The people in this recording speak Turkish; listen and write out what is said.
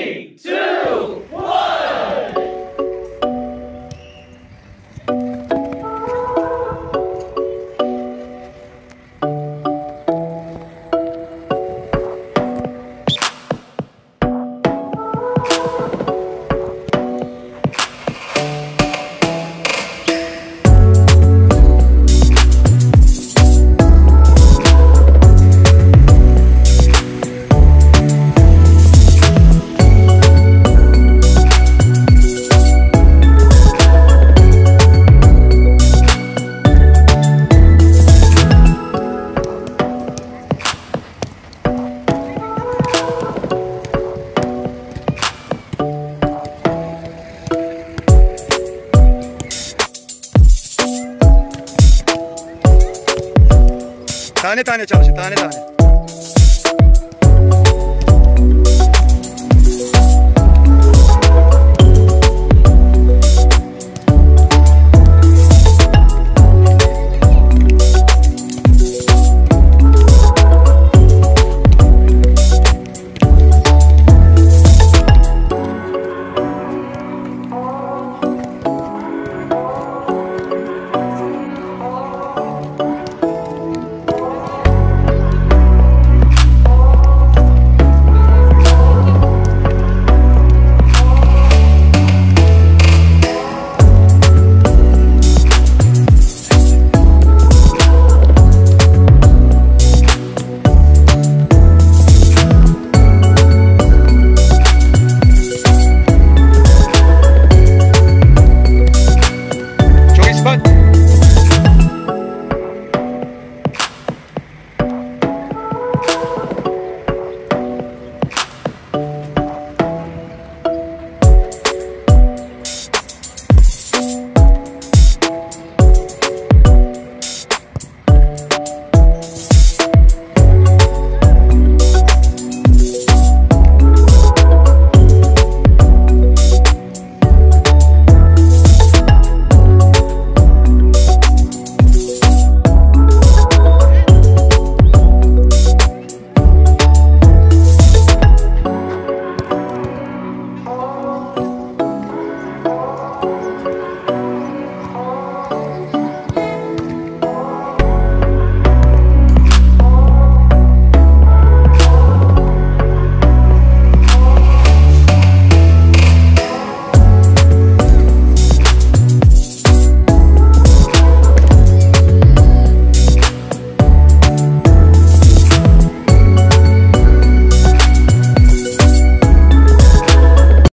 Two, Tane tane çalışın, tane tane.